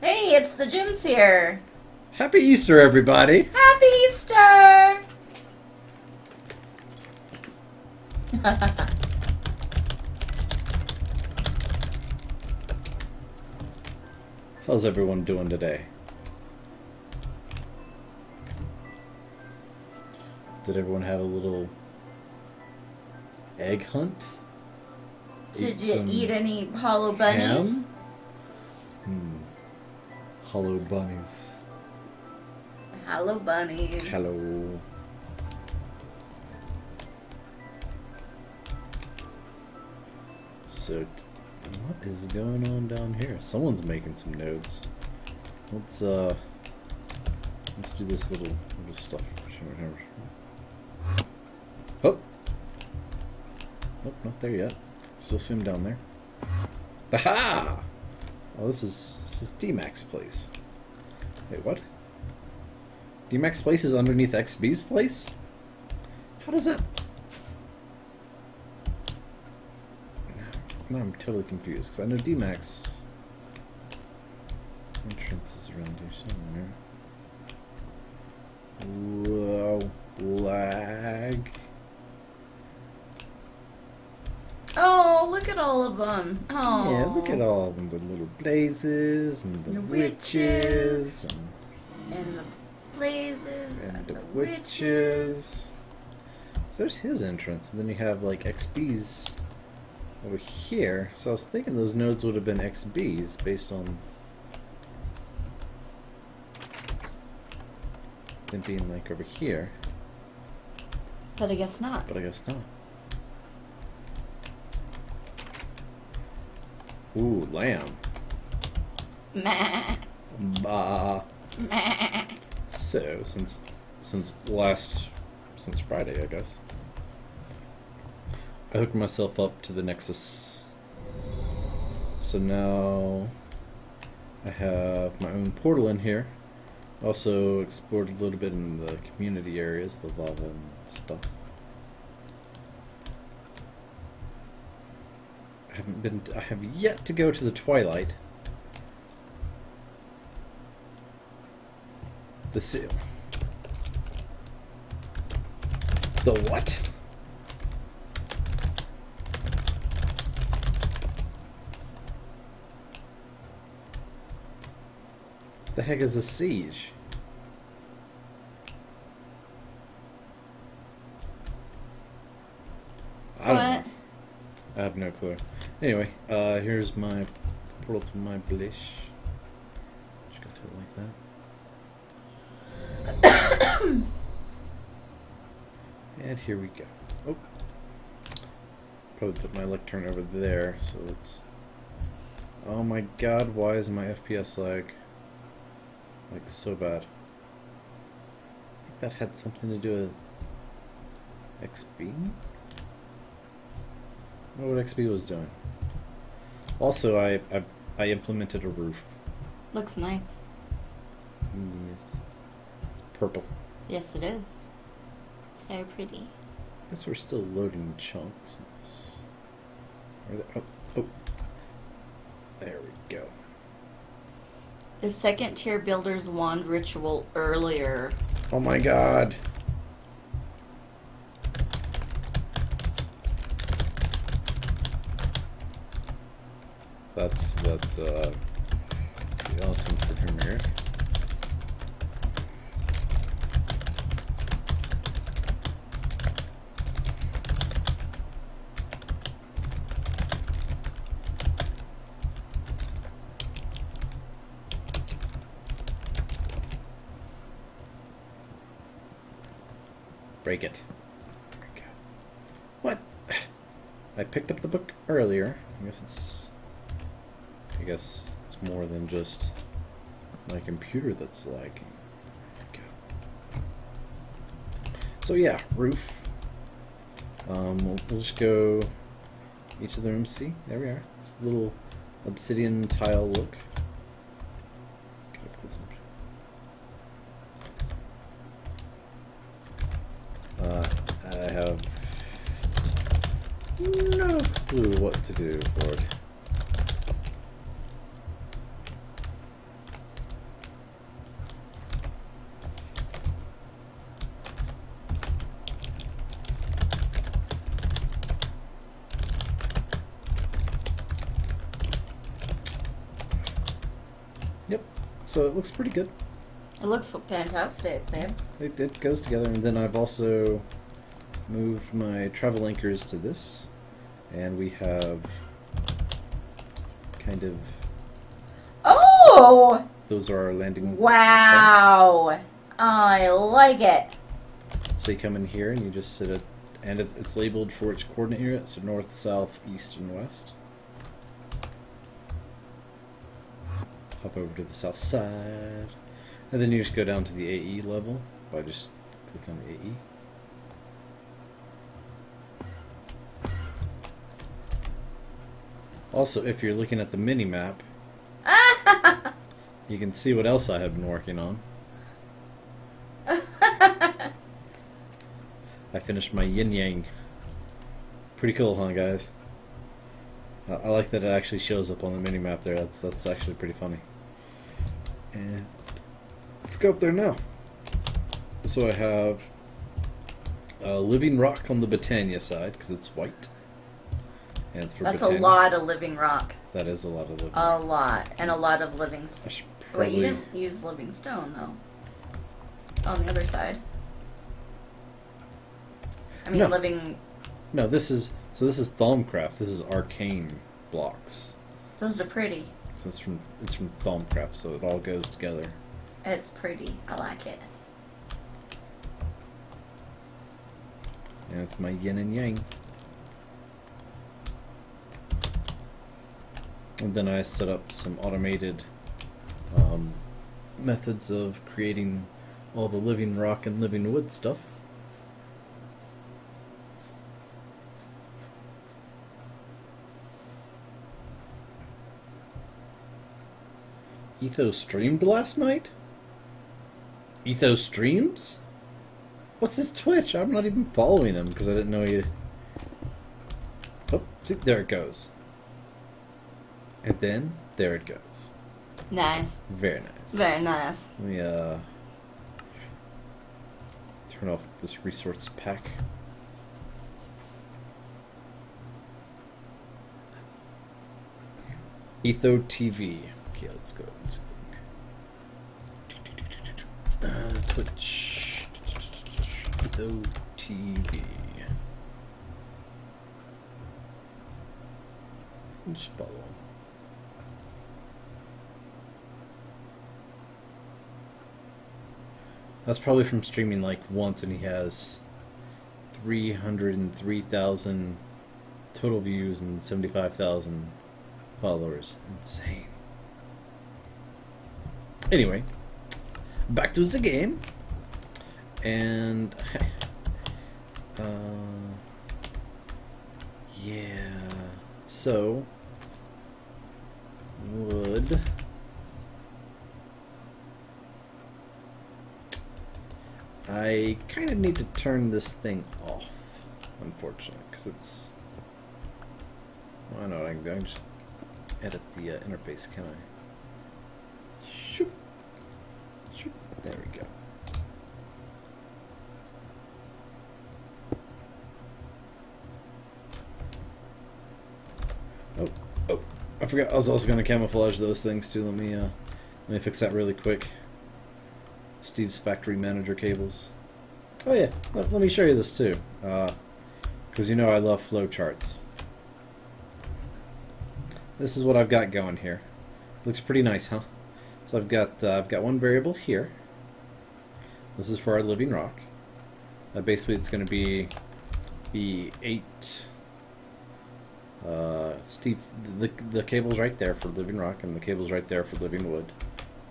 Hey, it's the Jim's here. Happy Easter, everybody! Happy Easter! How's everyone doing today? Did everyone have a little egg hunt? Did Ate you eat any hollow bunnies? ham? Hollow bunnies. Hello, bunnies. Hello. So, what is going on down here? Someone's making some nodes. Let's uh, let's do this little little stuff. Oh, nope, not there yet. Still see him down there. Aha! Oh, this is this is D-Max place. Wait, what? D-Max place is underneath XB's place? How does that... Now I'm totally confused, because I know D-Max... Entrance is around here somewhere. Whoa, lag. Oh, Oh, look at all of them. Oh. Yeah, look at all of them, the little blazes, and the, The witches, witches. and And the blazes and and, the the witches. So there's his entrance, and then you have like XB's over here. So I was thinking those nodes would have been XB's based on them being like over here, But I guess not. but I guess not. Ooh, lamb. Meh. Bah. Meh. So since since last since Friday, I guess, I hooked myself up to the Nexus. So now I have my own portal in here. Also explored a little bit in the community areas, the lava and stuff. I haven't been. I have yet to go to the Twilight. The seal. The what? The heck is a siege? I don't know. What? I have no clue. Anyway, uh, here's my portal to my blish. Just go through it like that. and here we go. Oh. Probably put my lectern over there, so let's... Oh my god, why is my FPS lag like so bad? I think that had something to do with XB? I what XP was doing. Also, I I, I implemented a roof. Looks nice. Yes. It's purple. Yes, it is. It's very pretty. I guess we're still loading chunks. It's... Oh, oh. There we go. The second tier builder's wand ritual earlier. Oh my god. That's that's uh awesome for Premiere. Break it. Break it. What? I picked up the book earlier. I guess it's. Guess it's more than just my computer that's lagging. So yeah, roof. Um, we'll, we'll just go each of the rooms. See, there we are. It's a little obsidian tile look. Uh, I have no clue what to do for it. Yep. So it looks pretty good. It looks fantastic, babe. It, it goes together, and then I've also moved my travel anchors to this, and we have kind of Oh! those are our landing. spots. Wow! I like it. So you come in here and you just sit at, and it's, it's labeled for its coordinate area, so north, south, east, and west. Hop over to the south side, and then you just go down to the AE level by just click on the. AE. Also, if you're looking at the mini map, you can see what else I have been working on. I finished my yin yang. Pretty cool, huh, guys? I, like that it actually shows up on the mini map there. That's that's actually pretty funny. And let's go up there now. So I have uh, Living Rock on the Botania side because it's white, and it's for That's a lot of living rock. That is a lot of living. A lot. And a lot of living. Should Wait, you didn't use living stone, though. On the other side. I mean, No. living. No, this is so. This is Thaumcraft. This is arcane blocks. Those are pretty. So it's from it's from Thaumcraft, so it all goes together. It's pretty. I like it. And it's my yin and yang. And then I set up some automated um, methods of creating all the living rock and living wood stuff. Etho streamed last night? Etho streams? What's his Twitch? I'm not even following him because I didn't know he. Oh, see, there it goes. And then there it goes. Nice. Very nice. Very nice. Let me uh turn off this resource pack. Etho TV. Okay, let's go. Twitch. Etho TV. Just follow. That's probably from streaming like once, and he has 303,000 total views and 75,000 followers. Insane. Anyway, back to the game. And. uh, yeah. So. Wood. I kind of need to turn this thing off, unfortunately, because it's. Well, I know I can, just edit the uh, interface, can I? Shoop. Shoop. There we go. Oh, oh! I forgot. I was also going to camouflage those things too. Let me uh, let me fix that really quick. Steve's factory manager cables. Oh yeah, let, let me show you this too, because you know I love flowcharts. This is what I've got going here. Looks pretty nice, huh? So I've got uh, I've got one variable here. This is for our living rock. Uh, basically, it's going to be the eight. Uh, Steve, the the cable's right there for living rock, and the cable's right there for living wood.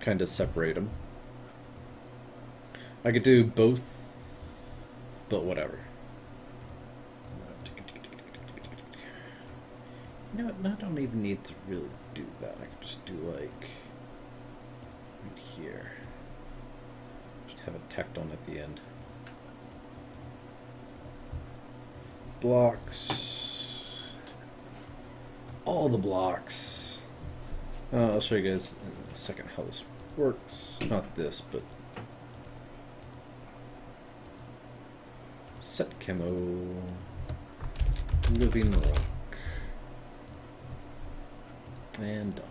Kind of separate them. I could do both, but whatever. You know what? I don't even need to really do that. I could just do like right here. Just have it tacked on at the end. Blocks. All the blocks. Uh, I'll show you guys in a second how this works. Not this, but set camo living rock and done.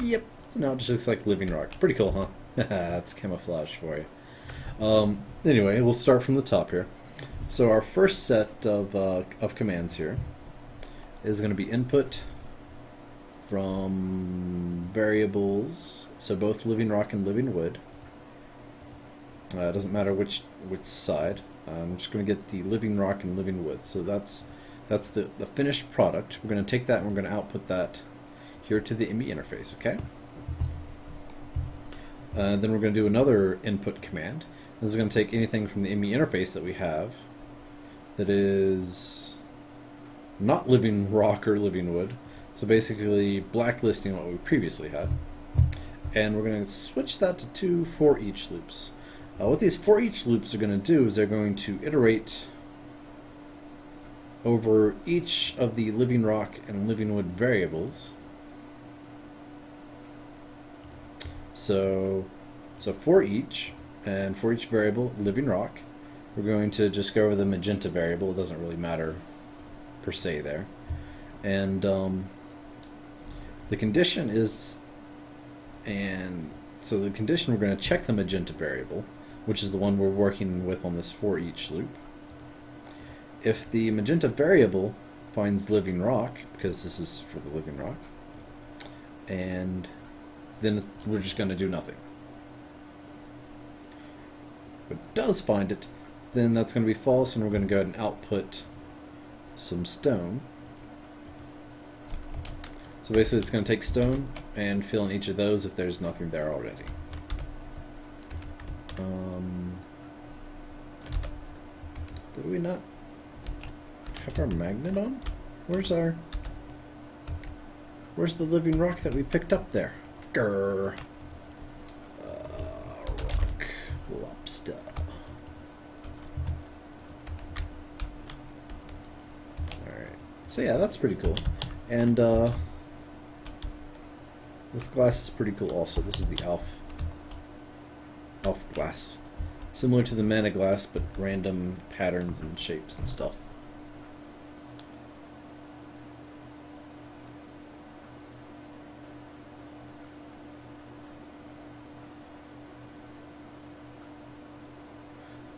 Yep. So now it just looks like living rock. Pretty cool, huh? That's camouflage for you. Um, anyway, we'll start from the top here. So our first set of, uh, of commands here is going to be input from variables, so both living rock and living wood. Uh, it doesn't matter which which side. I'm just going to get the living rock and living wood. So that's that's the, the finished product. We're going to take that and we're going to output that here to the ME interface, okay? Uh, then we're going to do another input command. This is going to take anything from the ME interface that we have that is not living rock or living wood. So basically blacklisting what we previously had. And we're going to switch that to two for each loops. Uh, what these for each loops are going to do is they're going to iterate over each of the living rock and living wood variables. So, so for each, and for each variable, living rock, we're going to just go over the magenta variable. It doesn't really matter per se there. And um, the condition is, and so the condition we're going to check the magenta variable, which is the one we're working with on this for each loop. If the magenta variable finds living rock, because this is for the living rock, and then we're just going to do nothing. It does find it, then that's going to be false, and we're going to go ahead and output some stone. So basically it's going to take stone and fill in each of those if there's nothing there already. Um, did we not have our magnet on? Where's our... Where's the living rock that we picked up there? Grr. Uh, rock. Lobster. Alright. So yeah, that's pretty cool. And, uh... This glass is pretty cool also. This is the Alf Alf glass. Similar to the mana glass, but random patterns and shapes and stuff.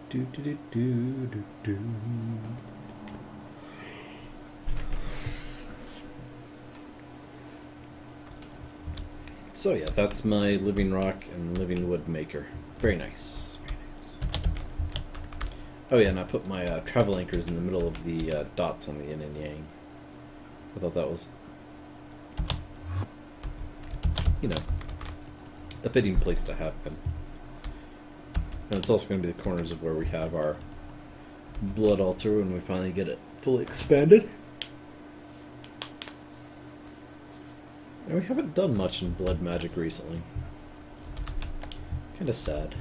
Do do do do do do. So yeah, that's my living rock and living wood maker. Very nice. Very nice. Oh yeah, and I put my uh, travel anchors in the middle of the uh, dots on the yin and yang. I thought that was, you know, a fitting place to have them. And it's also going to be the corners of where we have our blood altar when we finally get it fully expanded. And we haven't done much in blood magic recently. Kinda sad.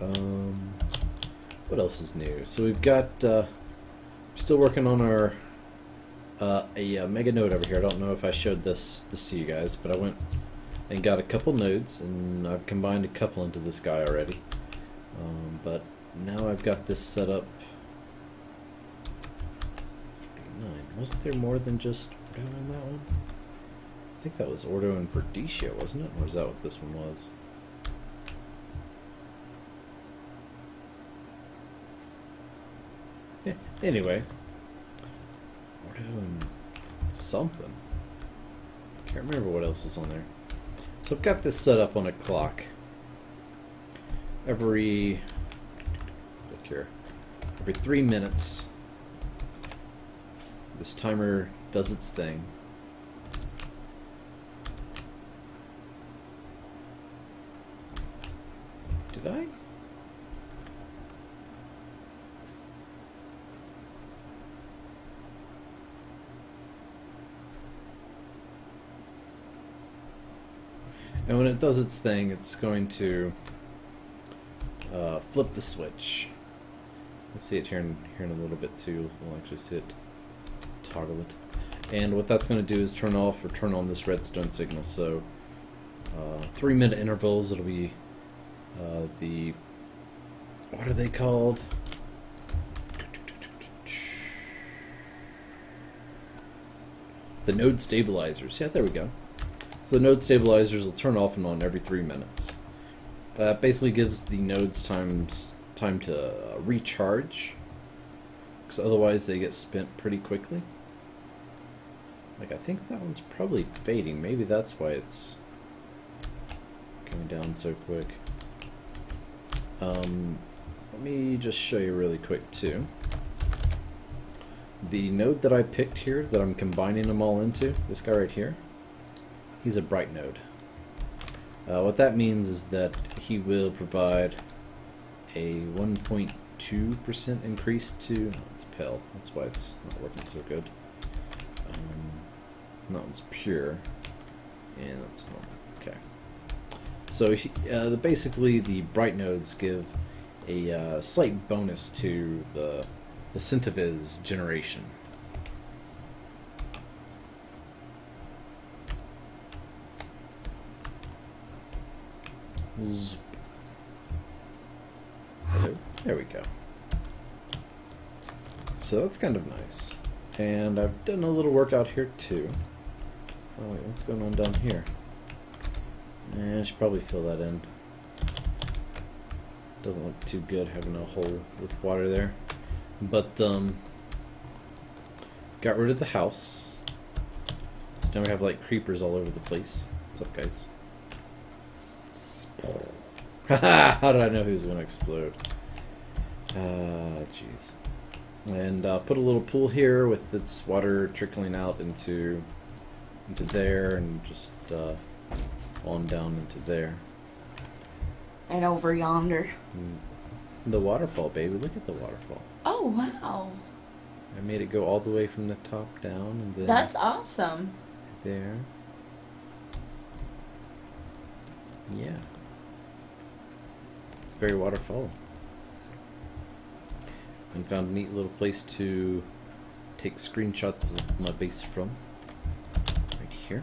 Um, what else is new? So we've got, uh, still working on our, uh, a, a mega node over here. I don't know if I showed this, this to you guys, but I went and got a couple nodes, and I've combined a couple into this guy already. Um, but now I've got this set up Wasn't there more than just Ordo on that one? I think that was Ordo and Perditio, wasn't it? Or is that what this one was? Yeah, anyway. Ordo and something. Can't remember what else was on there. So I've got this set up on a clock. Every look here. Every three minutes this timer does its thing. Did I? And when it does its thing, it's going to uh, flip the switch. We'll see it here in, here in a little bit too. We'll actually see it toggle it. And what that's going to do is turn off or turn on this redstone signal. So uh, three minute intervals, it'll be uh, the, what are they called? The node stabilizers. Yeah, there we go. So the node stabilizers will turn off and on every three minutes. That basically gives the nodes times time to uh, recharge, because otherwise they get spent pretty quickly. Like I think that one's probably fading. Maybe that's why it's coming down so quick. Um, let me just show you really quick too. The node that I picked here, that I'm combining them all into, this guy right here, he's a bright node. Uh, what that means is that he will provide a 1.2% increase to... It's pale. That's why it's not working so good. Um, that one's pure. And that's normal. Okay. So uh, basically the bright nodes give a uh, slight bonus to the, the centivis generation. There we go. So that's kind of nice. And I've done a little work out here too. Oh wait, what's going on down here? Eh, I should probably fill that in. Doesn't look too good having a hole with water there. But, um, got rid of the house. So now we have like creepers all over the place. What's up, guys? How did I know he was going to explode? Ah, jeez. And uh, put a little pool here with its water trickling out into into there and just uh, on down into there. And over yonder. And the waterfall, baby. Look at the waterfall. Oh, wow. I made it go all the way from the top down and then That's awesome. to there. Yeah. It's very waterfall. And found a neat little place to take screenshots of my base from. Right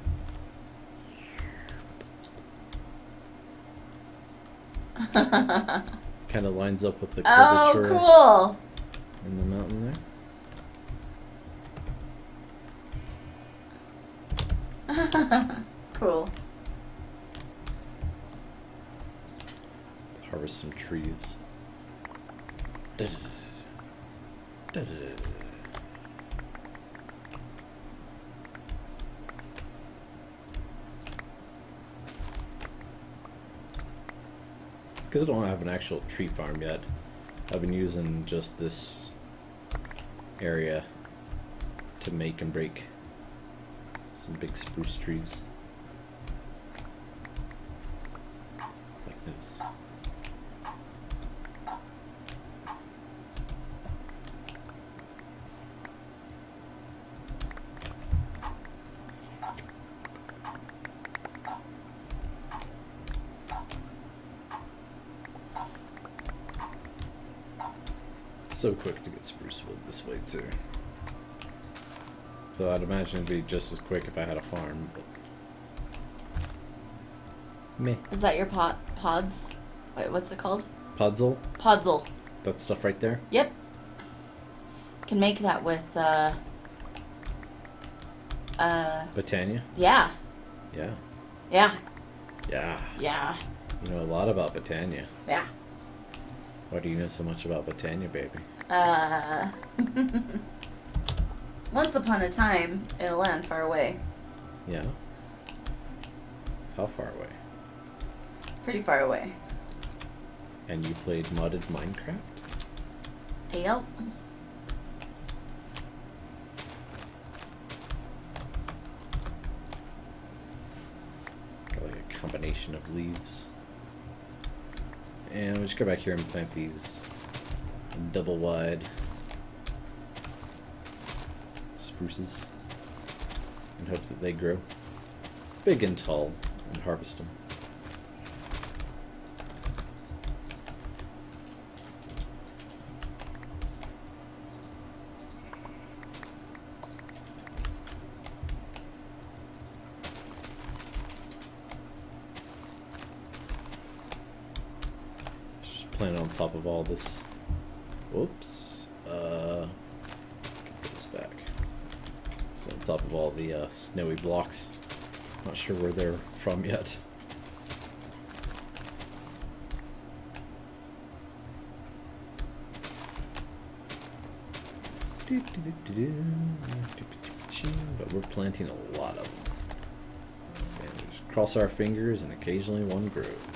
here. Kind of lines up with the Oh, curvature cool. in the mountain there. cool. Let's harvest some trees. Because I don't have an actual tree farm yet, I've been using just this area to make and break some big spruce trees. Like those. So quick to get spruce wood this way too. Though I'd imagine it'd be just as quick if I had a farm, but meh. Is that your pot pods? Wait, what's it called? Puzzle, Podzol. that stuff right there. Yep. Can make that with uh uh Botania. yeah. Yeah, Yeah. yeah. Yeah. You know a lot about Botania. Yeah. Why do you know so much about Botania, baby? Uh Once upon a time in a land far away. Yeah. How far away? Pretty far away. And you played modded Minecraft? Yep. Got like a combination of leaves. And we'll just go back here and plant these double wide spruces and hope that they grow big and tall and harvest them. Top of all this. Whoops. Uh, get this back. So on top of all the uh, snowy blocks. Not sure where they're from yet. But we're planting a lot of them. And we just cross our fingers and occasionally one grows.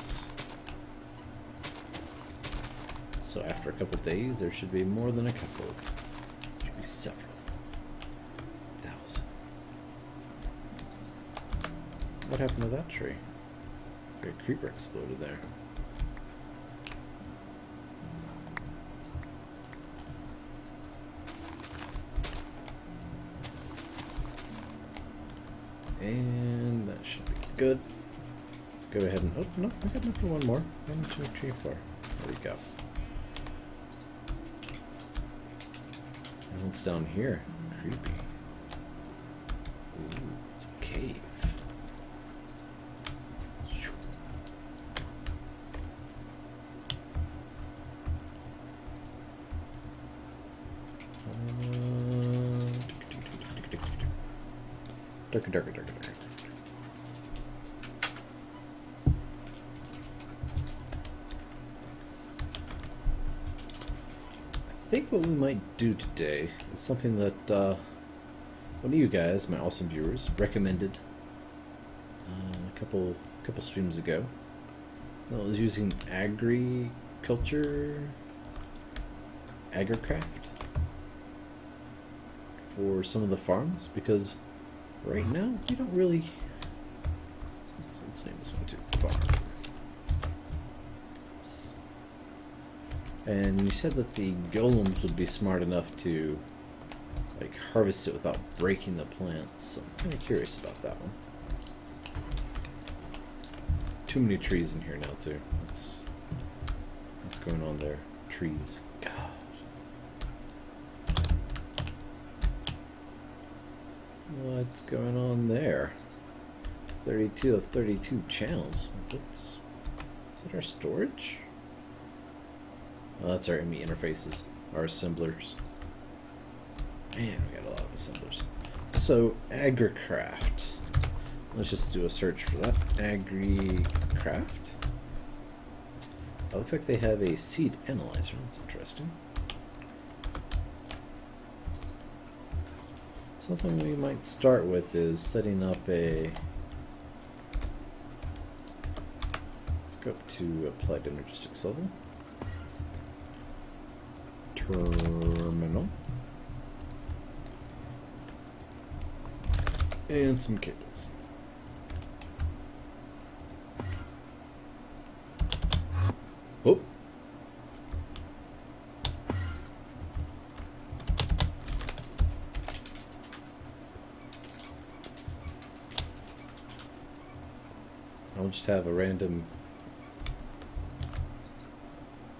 So after a couple days, there should be more than a couple. There should be several. Thousand. What happened to that tree? It's like a creeper exploded there. And that should be good. Go ahead and oh no, I got enough for one more. One, two, three, four. There we go. What's down here? Creepy. Ooh, it's a cave. Darker, darker, darker, do today is something that uh, one of you guys, my awesome viewers, recommended uh, a couple couple streams ago. That was using agriculture, agricraft for some of the farms because right now you don't really. Let's, let's name this one too. Farm. And you said that the golems would be smart enough to like harvest it without breaking the plants. So I'm kind of curious about that one. Too many trees in here now too. What's going on there? Trees. God. What's going on there? 32 of 32 channels. What's is that our storage? Oh, that's our ME interfaces, our assemblers. Man, we got a lot of assemblers. So, AgriCraft. Let's just do a search for that. AgriCraft. It looks like they have a seed analyzer. That's interesting. Something we might start with is setting up a. Let's go up to applied energistics level. Terminal. And some cables. Oh. I'll just have a random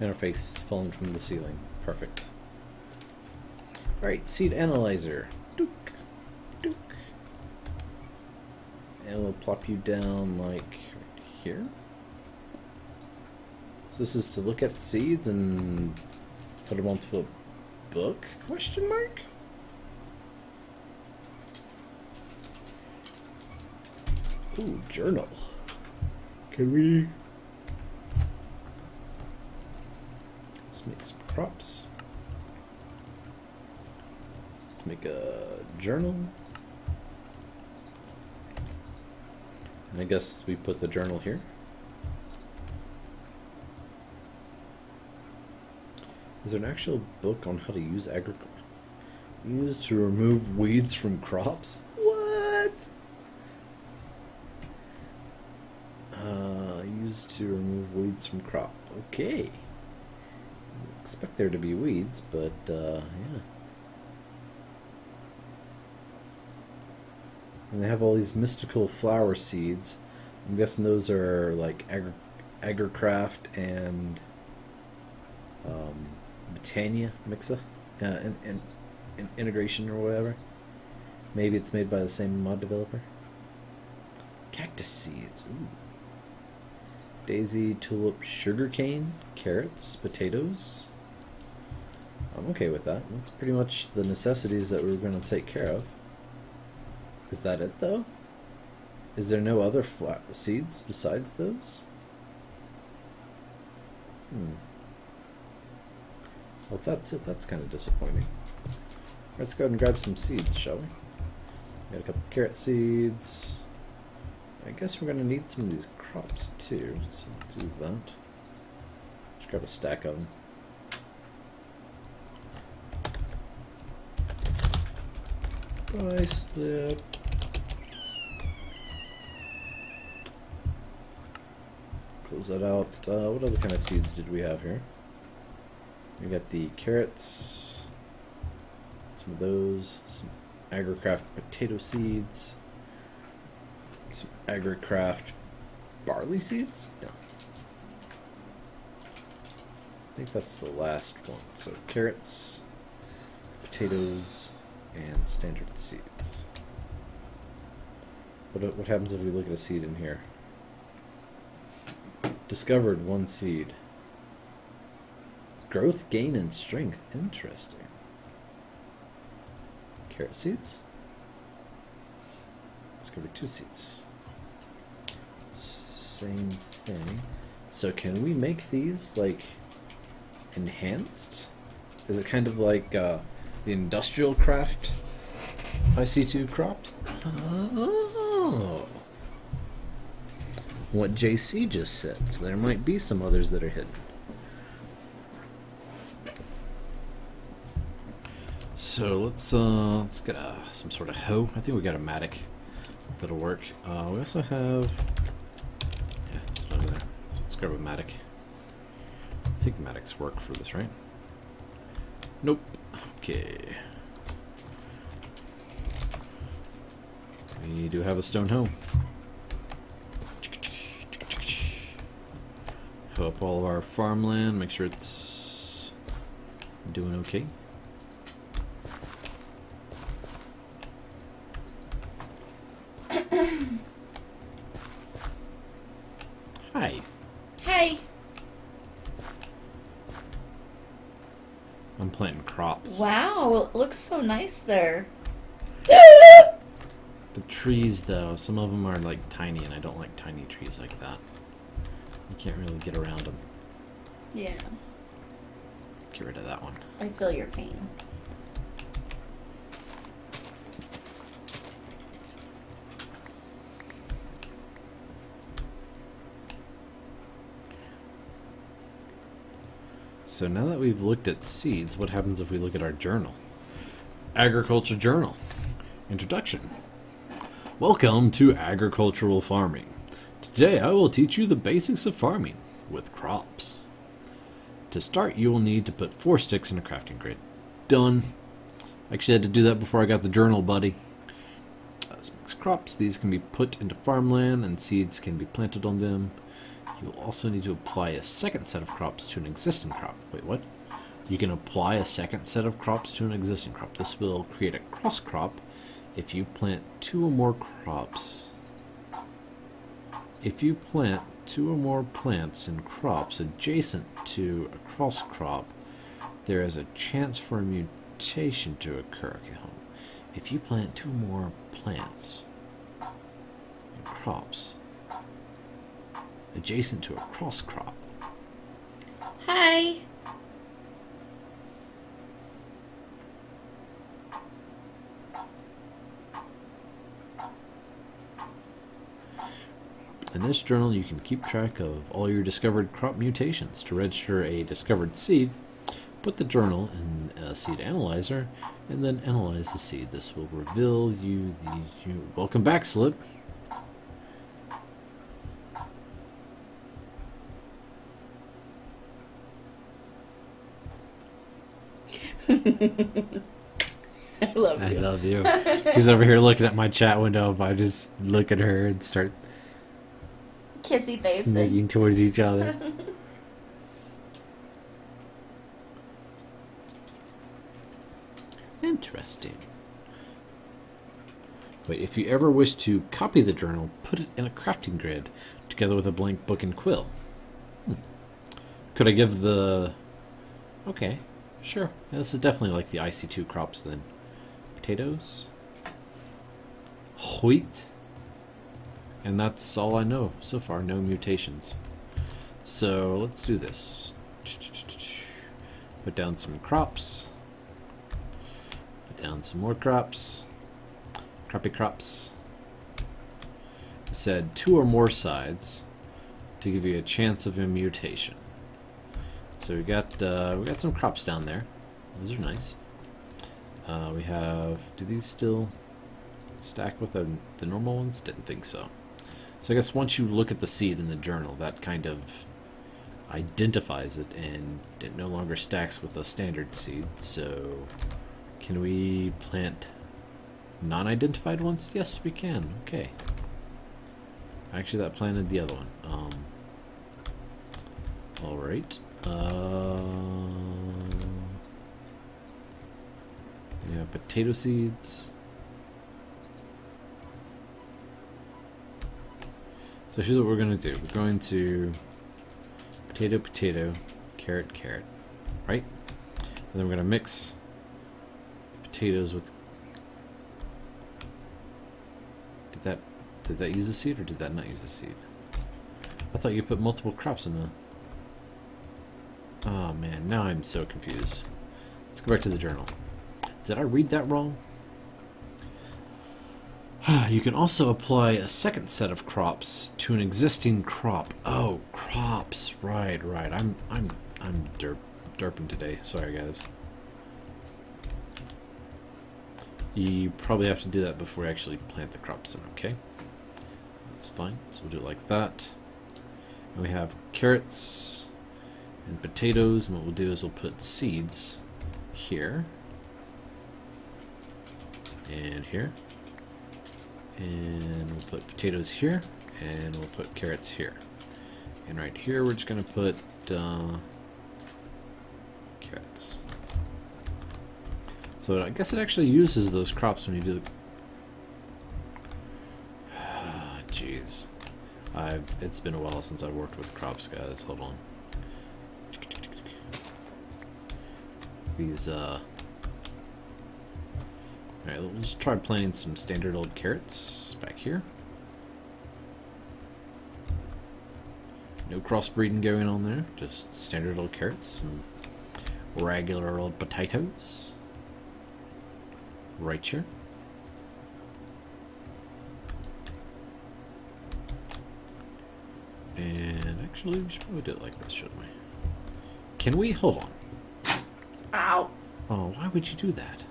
interface falling from the ceiling. Perfect. Alright, seed analyzer. Dook. Dook. And we'll plop you down like right here. So this is to look at seeds and put them onto a book? Question mark? Ooh, journal. Can we? Props. Let's make a journal. And I guess we put the journal here. Is there an actual book on how to use agriculture? Used to remove weeds from crops? What? Uh, used to remove weeds from crop. Okay. Expect there to be weeds, but uh, yeah. And they have all these mystical flower seeds. I'm guessing those are like agri- agricraft and um, mixa, uh, in, in, in integration or whatever. Maybe it's made by the same mod developer. Cactus seeds. Ooh. Daisy, tulip, sugarcane, carrots, potatoes. I'm okay with that. That's pretty much the necessities that we're going to take care of. Is that it though? Is there no other flat seeds besides those? Hmm. Well, that's it, that's kind of disappointing. Let's go ahead and grab some seeds, shall we? Got a couple carrot seeds. I guess we're gonna need some of these crops too, so let's do that. Just grab a stack of them. Bye, slip. Close that out. Uh, what other kind of seeds did we have here? We got the carrots, some of those, some agricraft potato seeds, some agricraft barley seeds? No. I think that's the last one. So carrots, potatoes, and standard seeds. What, what happens if we look at a seed in here? Discovered one seed. Growth, gain, and strength. Interesting. Carrot seeds. Discovered two seeds. Same thing. So can we make these like enhanced? Is it kind of like uh, the industrial craft IC2 crops? Oh. What JC just said. So there might be some others that are hidden. So let's uh let's get a some sort of hoe. I think we got a mattock that'll work. Uh, we also have yeah, it's not there. So let's grab a mattock. I think mattocks work for this, right? Nope. Okay. We do have a stone. Hoe up all of our farmland, make sure it's doing okay. Hi. Hey. I'm planting crops. Wow, it looks so nice there. The trees, though, some of them are like tiny, and I don't like tiny trees like that. You can't really get around them. yeah, Get rid of that one. I feel your pain. So now that we've looked at seeds, what happens if we look at our journal? Agriculture Journal. Introduction. Welcome to agricultural farming. Today I will teach you the basics of farming with crops. To start, you will need to put four sticks in a crafting grid. Done. Actually, I had to do that before I got the journal, buddy. Uh, As mixed crops, these can be put into farmland and seeds can be planted on them. You will also need to apply a second set of crops to an existing crop. Wait, what? You can apply a second set of crops to an existing crop. This will create a cross crop if you plant two or more crops. If you plant two or more plants and crops adjacent to a cross crop, there is a chance for a mutation to occur. Okay. If you plant two or more plants and crops adjacent to a cross crop, Hi. This journal, you can keep track of all your discovered crop mutations. To register a discovered seed, put the journal in a seed analyzer and then analyze the seed. This will reveal you the. You, welcome back, Slip. I love you. I love you. She's over here looking at my chat window, but I just look at her and start Kissy facing. snagging towards each other. Interesting. Wait, if you ever wish to copy the journal, put it in a crafting grid together with a blank book and quill. Hmm. Could I give the. Okay, sure. Yeah, this is definitely like the IC2 crops then. Potatoes? wheat. And that's all I know so far, no mutations. So let's do this. Put down some crops. Put down some more crops. Crappy crops. It said two or more sides to give you a chance of a mutation. So we got uh, we got some crops down there. Those are nice. Uh, we have. Do these still stack with the, the normal ones? Didn't think so. So I guess once you look at the seed in the journal, that kind of identifies it, and it no longer stacks with a standard seed. So can we plant non-identified ones? Yes, we can. Okay. Actually, that planted the other one. Um, all right. Uh, yeah, potato seeds. So here's what we're going to do. We're going to potato, potato, carrot, carrot, right? And then we're going to mix the potatoes with... Did that, did that use a seed or did that not use a seed? I thought you put multiple crops in the... Oh man, now I'm so confused. Let's go back to the journal. Did I read that wrong? you can also apply a second set of crops to an existing crop. Oh, crops. Right, right. I'm I'm I'm derp derping today. Sorry guys. You probably have to do that before you actually plant the crops in, okay? That's fine. So we'll do it like that. And we have carrots and potatoes, and what we'll do is we'll put seeds here and here and we'll put potatoes here and we'll put carrots here. And right here we're just gonna put uh, carrots. So I guess it actually uses those crops when you do the jeez. I've it's been a while since I've worked with crops guys. Hold on. These uh Alright, let's try planting some standard old carrots back here. No crossbreeding going on there, just standard old carrots, some regular old potatoes. Right here. And actually, we should probably do it like this, shouldn't we? Can we? Hold on. Ow. Oh, why would you do that?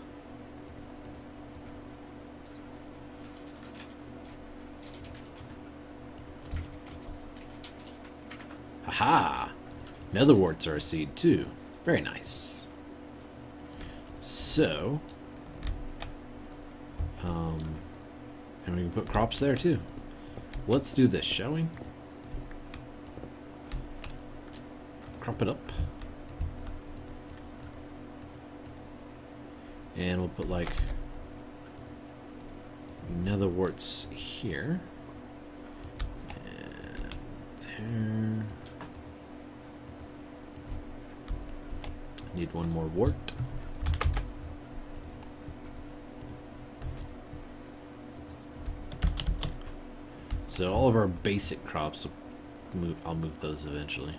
Aha! Netherworts are a seed too. Very nice. So, um, and we can put crops there too. Let's do this, shall we? Crop it up. And we'll put like netherworts here. And there. Need one more wart. So all of our basic crops, I'll move those eventually.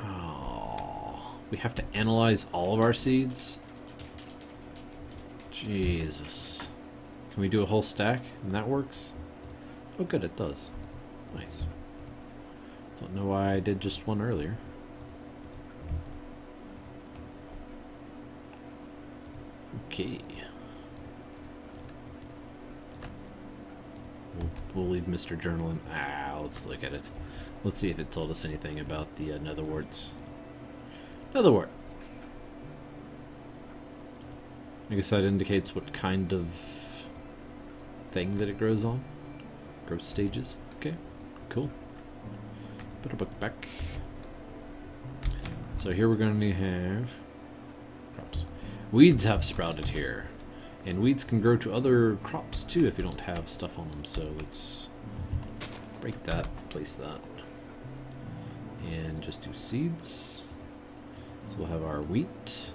Oh, we have to analyze all of our seeds? Jesus. Can we do a whole stack and that works? Oh good, it does. Nice. Don't know why I did just one earlier. Okay. We'll, we'll leave Mr. Journal in. Ah, let's look at it. Let's see if it told us anything about the uh, netherworts. Netherwort. I guess that indicates what kind of thing that it grows on. Growth stages. Okay, cool. A book back. So here we're going to have crops. Weeds have sprouted here. And weeds can grow to other crops too if you don't have stuff on them. So let's break that, place that. And just do seeds. So we'll have our wheat.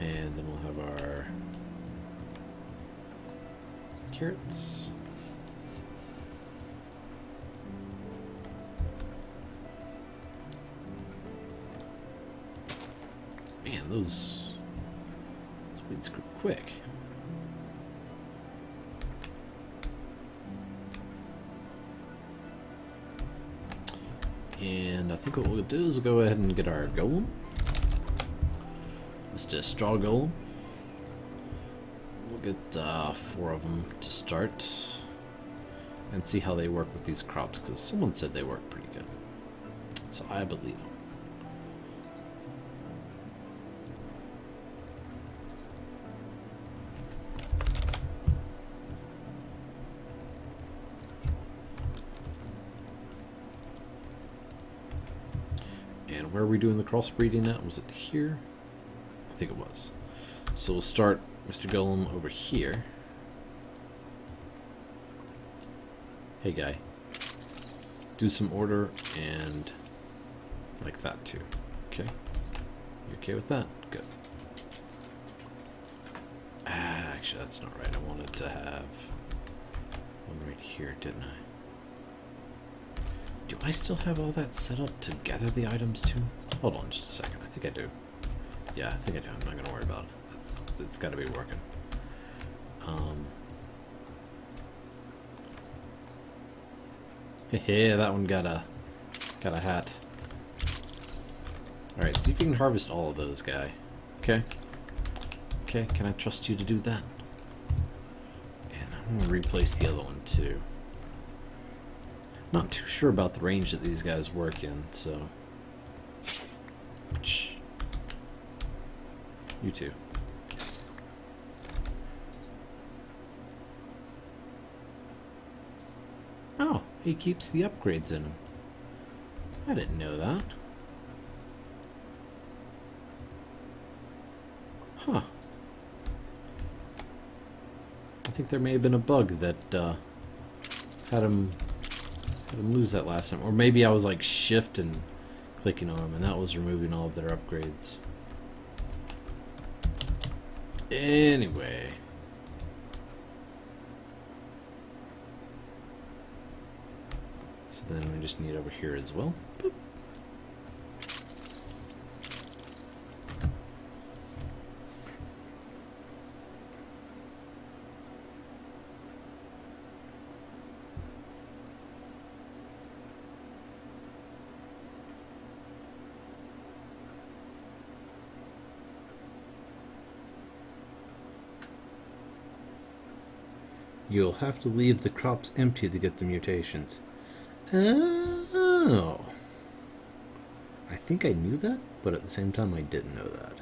And then we'll have our carrots. Man, those, those weeds grew quick. And I think what we'll do is we'll go ahead and get our golem. Mr. Straw Golem. We'll get uh, four of them to start and see how they work with these crops because someone said they work pretty good. So I believe them. Where are we doing the crossbreeding at? Was it here? I think it was. So we'll start Mr. Golem over here. Hey guy. Do some order and like that too. Okay. You okay with that? Good. Ah, actually that's not right. I wanted to have one right here, didn't I? Do I still have all that set up to gather the items too? Hold on just a second. I think I do. Yeah, I think I do. I'm not gonna worry about it. It's it's gotta be working. Um Yeah, that one got a got a hat. Alright, see if you can harvest all of those, guy. Okay. Okay, can I trust you to do that? And I'm gonna replace the other one too. Not too sure about the range that these guys work in, so. You too. Oh, he keeps the upgrades in him. I didn't know that. Huh. I think there may have been a bug that uh, had him him lose that last time, or maybe I was like shift and clicking on them, and that was removing all of their upgrades. Anyway. So then we just need over here as well. Boop. You'll have to leave the crops empty to get the mutations. Oh. I think I knew that, but at the same time I didn't know that.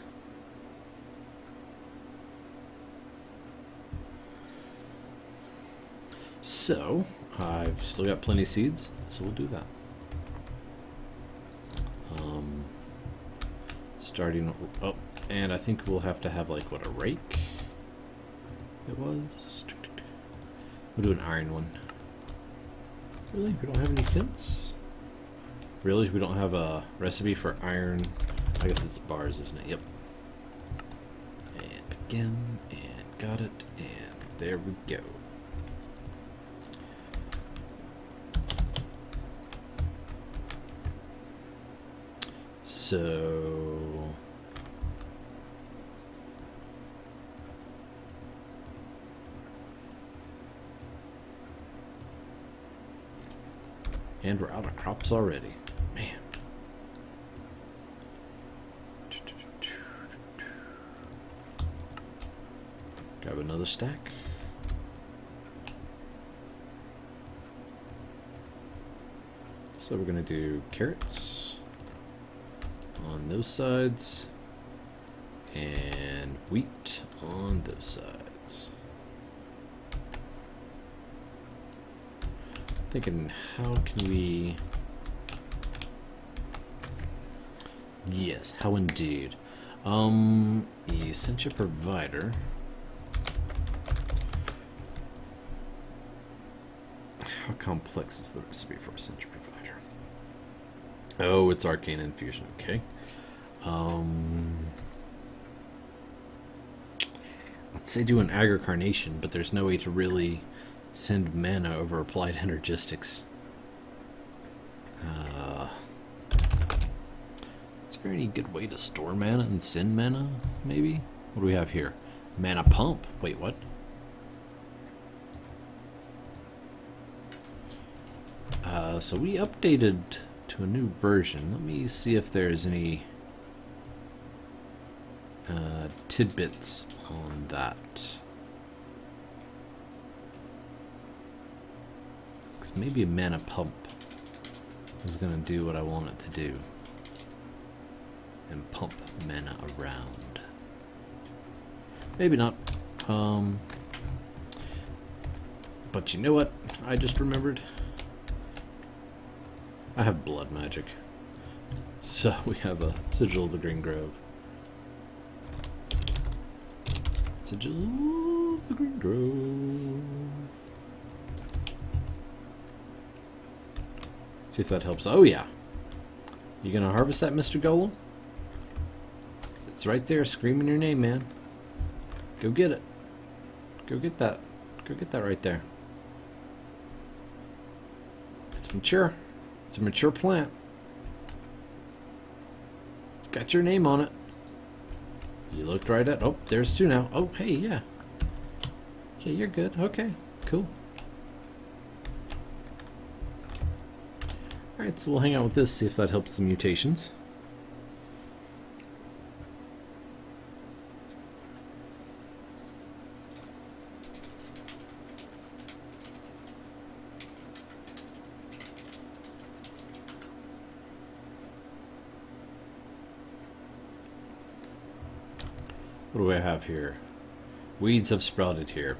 So, I've still got plenty of seeds, so we'll do that. Um, starting, oh, and I think we'll have to have like, what, a rake? It was? We'll do an iron one. Really? We don't have any fence? Really? We don't have a recipe for iron? I guess it's bars, isn't it? Yep. And again, and got it, and there we go. So... And we're out of crops already. Man. Grab another stack. So we're going to do carrots on those sides and wheat on those sides. Thinking, how can we... Yes, how indeed. Um, Essentia Provider. How complex is the recipe for Essentia Provider? Oh, it's Arcane Infusion, okay. Um... I'd say do an agricarnation, but there's no way to really send mana over applied energistics. Uh, is there any good way to store mana and send mana, maybe? What do we have here? Mana pump. Wait, what? Uh, so we updated to a new version. Let me see if there's any uh, tidbits on that. Maybe a mana pump is going to do what I want it to do. And pump mana around. Maybe not. Um, but you know what? I just remembered. I have blood magic. So we have a Sigil of the Green Grove. Sigil of the Green Grove. See if that helps. Oh yeah. You gonna harvest that, Mr. Golem? It's right there, screaming your name, man. Go get it. Go get that. Go get that right there. It's mature. It's a mature plant. It's got your name on it. You looked right at. Oh, there's two now. Oh, hey, yeah. Yeah, you're good. Okay, cool. Alright, so we'll hang out with this, see if that helps the mutations. What do I have here? Weeds have sprouted here.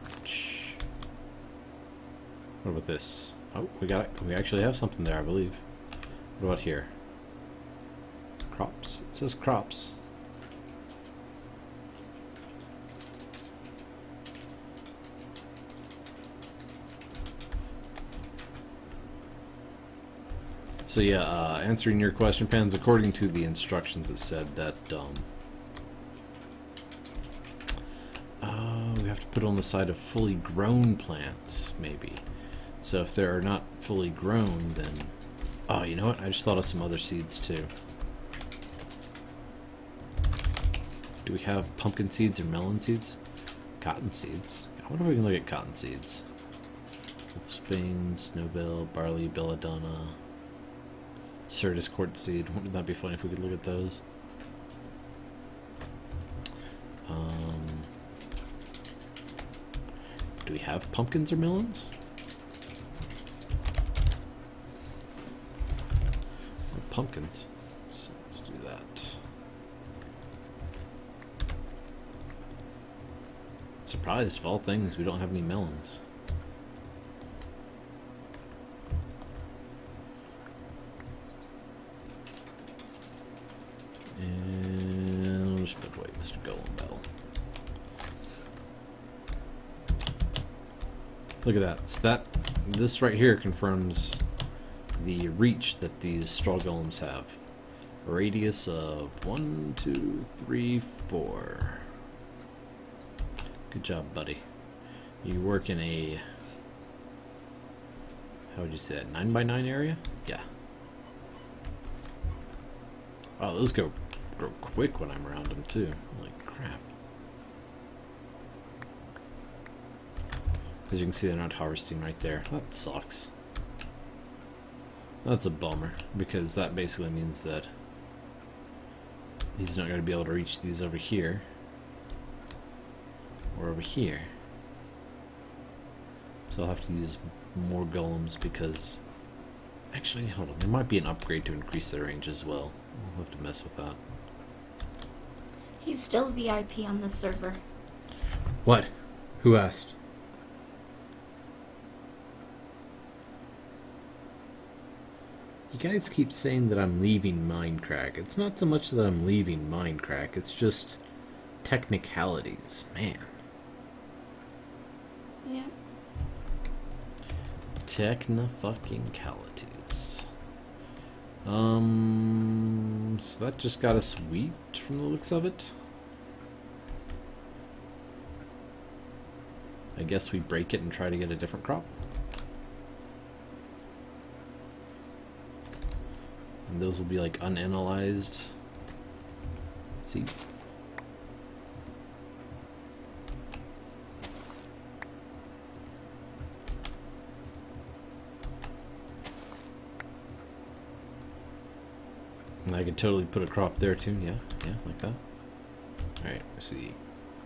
What about this? Oh, we got we actually have something there, I believe. What about here? Crops. It says crops. So yeah, uh, answering your question, Pans, according to the instructions, it said that um, uh, we have to put on the side of fully grown plants, maybe. So if they're not fully grown, then... Oh, you know what? I just thought of some other seeds, too. Do we have pumpkin seeds or melon seeds? Cotton seeds. I wonder if we can look at cotton seeds. Wolfsbane, snowbell, barley, belladonna, Certus quartz seed. Wouldn't that be funny if we could look at those? Um, do we have pumpkins or melons? Pumpkins. So let's do that. Surprised of all things, we don't have any melons. And I'll just Mr. Golem Bell. Look at that. So that this right here confirms the reach that these straw golems have. A radius of one, two, three, four. Good job, buddy. You work in a how would you say that? Nine by nine area? Yeah. Oh, those go grow quick when I'm around them too. Holy crap. As you can see, they're not harvesting right there. That sucks. That's a bummer, because that basically means that he's not going to be able to reach these over here. Or over here. So I'll have to use more golems because... Actually, hold on. There might be an upgrade to increase their range as well. We'll have to mess with that. He's still VIP on the server. What? Who asked? You guys keep saying that I'm leaving Minecraft. It's not so much that I'm leaving Minecraft, it's just technicalities. Man. Yeah. Techna fucking calities. Um, so that just got us wheat from the looks of it. I guess we break it and try to get a different crop. And those will be like unanalyzed seeds. And I could totally put a crop there too. Yeah, yeah, like that. All right, let's see.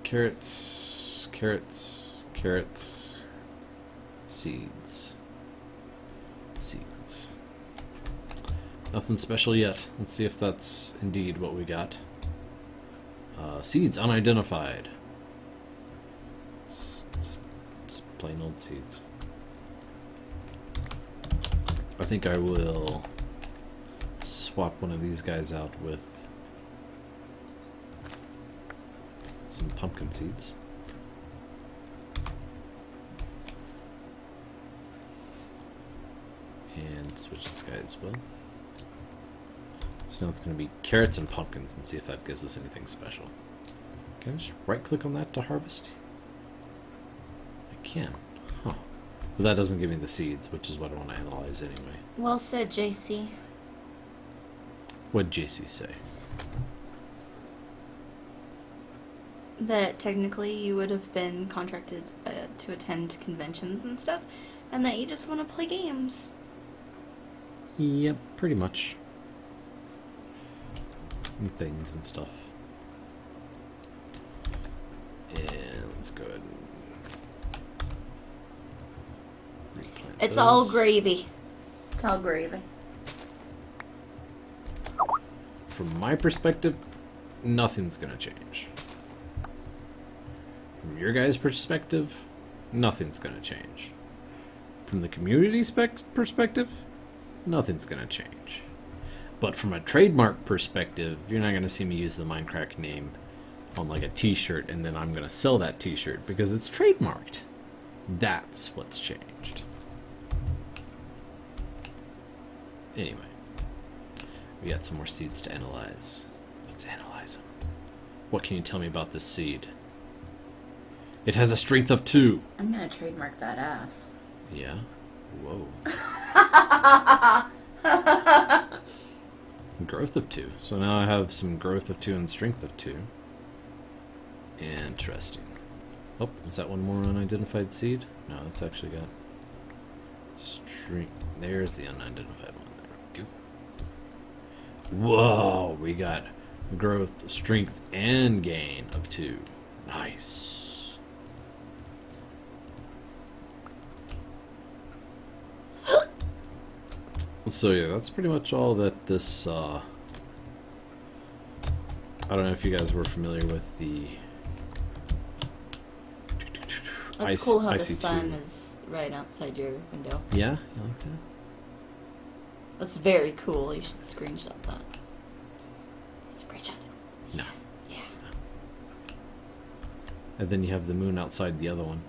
Carrots, carrots, carrots, seeds, seeds. Nothing special yet. Let's see if that's indeed what we got. Uh, seeds unidentified. It's, it's, it's plain old seeds. I think I will swap one of these guys out with some pumpkin seeds. And switch this guy as well. So now it's going to be carrots and pumpkins and see if that gives us anything special. Can I just right click on that to harvest? I can. Huh. But that doesn't give me the seeds, which is what I want to analyze anyway. Well said, JC. What'd JC say? That technically you would have been contracted uh, to attend conventions and stuff, and that you just want to play games. Yep, pretty much. And things and stuff. And let's go ahead and replant It's all gravy. It's all gravy. From my perspective, nothing's gonna change. From your guys' perspective, nothing's gonna change. From the community spec- perspective, nothing's gonna change. But from a trademark perspective, you're not gonna see me use the Minecraft name on like a T-shirt, and then I'm gonna sell that T-shirt because it's trademarked. That's what's changed. Anyway. We got some more seeds to analyze. Let's analyze them. What can you tell me about this seed? It has a strength of two. I'm gonna trademark that ass. Yeah? Whoa. growth of two. So now I have some growth of two and strength of two. Interesting. Oh, is that one more unidentified seed? No, it's actually got strength. There's the unidentified one. There we go. Whoa, we got growth, strength, and gain of two. Nice. So yeah, that's pretty much all that this, uh... I don't know if you guys were familiar with the... That's Ice- cool how the IC2. sun is right outside your window. Yeah? You like that? That's very cool. You should screenshot that. Screenshot it. No. Yeah. And then you have the moon outside the other one.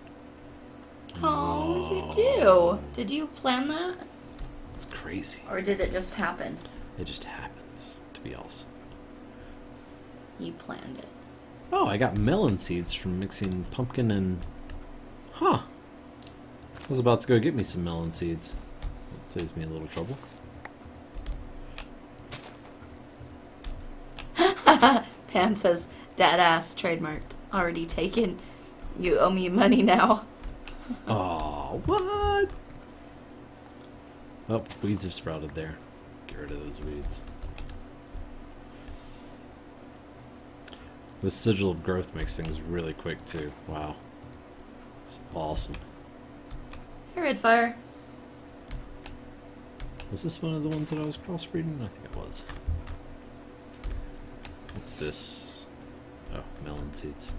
Oh, you do. Did you plan that? It's crazy. Or did it just happen? It just happens to be awesome. You planned it. Oh, I got melon seeds from mixing pumpkin and... Huh. I was about to go get me some melon seeds. That saves me a little trouble. Pan says, Dad ass trademarked. Already taken. You owe me money now. Oh, what? Oh, weeds have sprouted there. Get rid of those weeds. The sigil of growth makes things really quick too. Wow. It's awesome. Hey, Redfire. Was this one of the ones that I was crossbreeding? I think it was. What's this? Oh, melon seeds.